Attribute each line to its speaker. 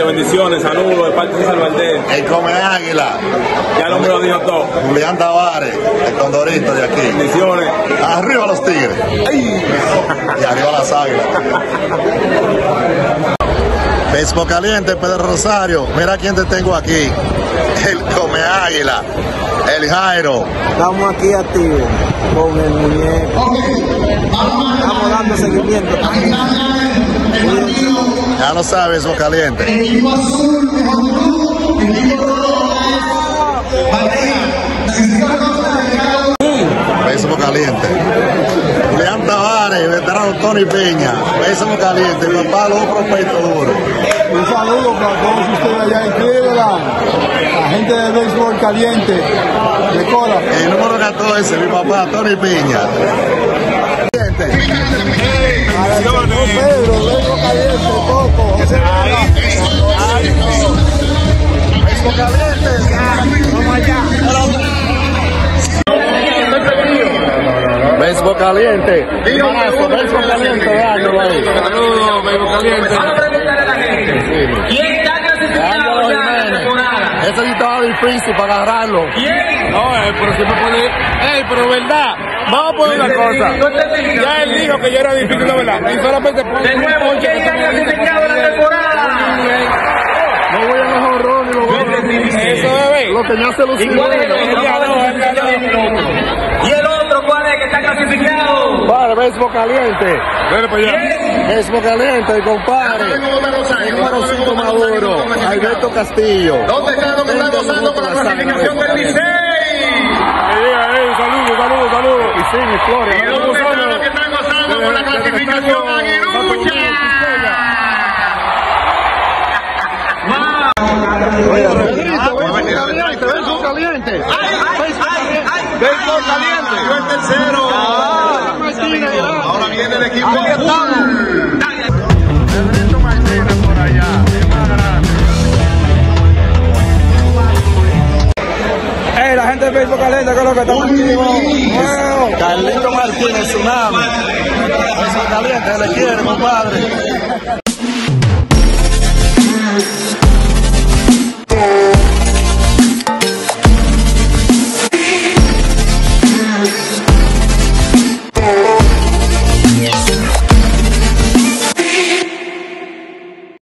Speaker 1: Bendiciones, saludos de parte de César Valdés.
Speaker 2: El come águila.
Speaker 1: Ya el hombre lo dijo todo.
Speaker 2: Julián Tavares, el condorito de aquí.
Speaker 1: Bendiciones.
Speaker 2: Arriba los tigres. Y arriba las águilas. Béisbol caliente, Pedro Rosario. Mira quién te tengo aquí. El come águila. El Jairo.
Speaker 3: Estamos aquí activos con el muñeco. Estamos dando seguimiento.
Speaker 2: Ya lo sabes, béisbol caliente. Béisbol caliente. Julián Tavares, veterano Tony Peña. Béisbol caliente. Papá, los prospectos duro.
Speaker 3: Un saludo para todos ustedes allá en Cleveland. La gente de béisbol caliente. De Cora.
Speaker 2: El número 14, mi papá, Tony Peña.
Speaker 3: Pedro, béisbol caliente,
Speaker 2: Béisbol caliente. Vamos allá. Béisbol caliente. Béisbol caliente, ahí.
Speaker 1: Saludos, béisbol caliente.
Speaker 4: ¿Quién está clasificado ya la temporada?
Speaker 2: Estaba difícil para agarrarlo.
Speaker 4: ¿Quién?
Speaker 1: No, eh, pero si me pone. Ey, pero verdad. Vamos a poner una cosa. Ya él dijo que yo era difícil, la verdad. Y solamente pone.
Speaker 4: De nuevo, ¿quién está clasificado a la temporada?
Speaker 2: No voy a mejor ron y lo voy
Speaker 1: Eso, bebé.
Speaker 2: Lo que ya se lo
Speaker 4: ¿Y cuál es el otro? ¿Y el otro cuál es que está clasificado?
Speaker 2: Para béisbol caliente.
Speaker 1: Dale para allá.
Speaker 2: Béisbol caliente, compadre. El número 5 Maduro. Alberto Castillo.
Speaker 4: ¿Dónde está lo que está gozando con la clasificación del Licey?
Speaker 1: Ahí, ahí, saludos, saludos, saludos.
Speaker 2: Floria.
Speaker 4: ¿Y dónde está lo que está gozando con la clasificación aguilucha?
Speaker 2: Béisbol caliente.
Speaker 4: Béisbol caliente. Yo el tercero. Ahora viene el equipo
Speaker 3: Caliente, que es lo que activos.
Speaker 2: Carlito Martínez, Tsunami. Béisbol caliente, le quiere, compadre.